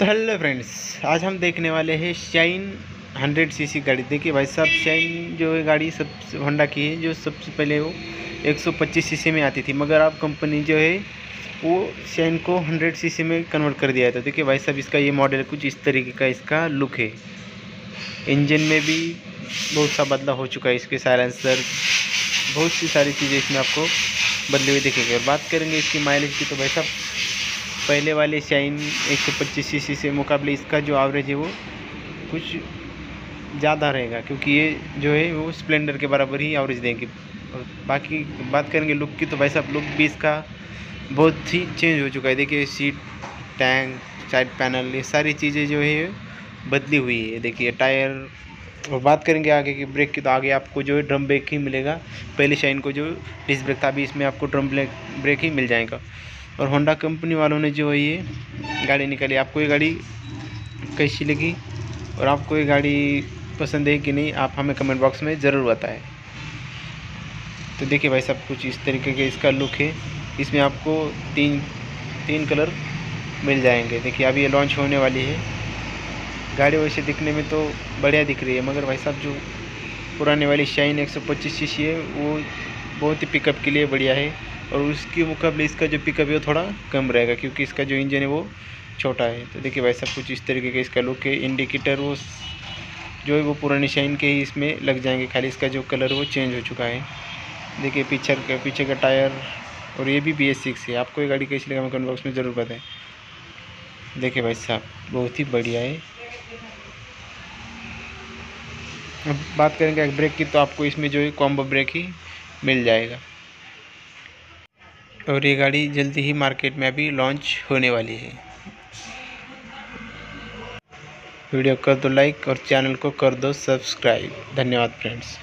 तो hello friends, आज हम देखने वाले हैं शाइन हंड्रेड सीसी गाड़ी। देखिए भाई साहब शाइन जो है गाड़ी सब होंडा की है, जो सबसे पहले वो 125 सीसी में आती थी। मगर अब कंपनी जो है, वो शाइन को 100 सीसी में कन्वर्ट कर दिया था देखिए भाई साहब, इसका ये मॉडल कुछ इस तरीके का इसका लुक है। इंजन में भी बहुत सा बदलाव हो चुका है इसके साइलेंसर बहुत सी सारी चीज़ें इसमें आपको बदले हुए दिखेंगे। और बात करेंगे इसकी माइलेज की तो भाई साहब पहले वाले शाइन 125 सीसी से मुकाबले इसका जो एवरेज है वो कुछ ज़्यादा रहेगा, क्योंकि ये जो है वो स्प्लेंडर के बराबर ही एवरेज देंगे। और बाकी बात करेंगे लुक की तो भाई साहब लुक भी इसका बहुत ही चेंज हो चुका है। देखिए सीट टैंक साइड पैनल ये सारी चीज़ें जो है बदली हुई है। देखिए टायर और बात करेंगे आगे की ब्रेक की तो आगे आपको जो है ड्रम ब्रेक ही मिलेगा। पहले शाइन को जो डिस्क ब्रेक था, अभी इसमें आपको ड्रम ब्रेक ब्रेक ही मिल जाएगा। और होंडा कंपनी वालों ने जो है ये गाड़ी निकाली। आपको ये गाड़ी कैसी लगी? और आपको ये गाड़ी पसंद है कि नहीं, आप हमें कमेंट बॉक्स में ज़रूर बताएँ। तो देखिए भाई साहब, कुछ इस तरीके के इसका लुक है। इसमें आपको तीन तीन कलर मिल जाएँगे। देखिए, अभी ये लॉन्च होने वाली है। गाड़ी वैसे दिखने में तो बढ़िया दिख रही है, मगर भाई साहब, जो पुराने वाली शाइन 125 सीसी है, वो बहुत ही पिकअप के लिए बढ़िया है। और उसके मुकाबले इसका जो पिकअप है वो थोड़ा कम रहेगा, क्योंकि इसका जो इंजन है वो छोटा है। तो देखिए भाई, सब कुछ इस तरीके का इसका लुक है। इंडिकेटर वो जो है वो पुराने शाइन के ही इसमें लग जाएँगे। खाली इसका जो कलर वो चेंज हो चुका है। देखिए, पीछे का पीछे का टायर और ये भी बी एस सिक्स है। आपको ये गाड़ी कैसी लगा मैं कमेंट बॉक्स में ज़रूर बताएँ। देखिए भाई साहब, बहुत ही बढ़िया है। अब बात करेंगे ब्रेक की तो आपको इसमें जो है कॉम्बो ब्रेक ही मिल जाएगा। और ये गाड़ी जल्दी ही मार्केट में अभी लॉन्च होने वाली है। वीडियो कर दो लाइक और चैनल को कर दो सब्सक्राइब। धन्यवाद, फ्रेंड्स।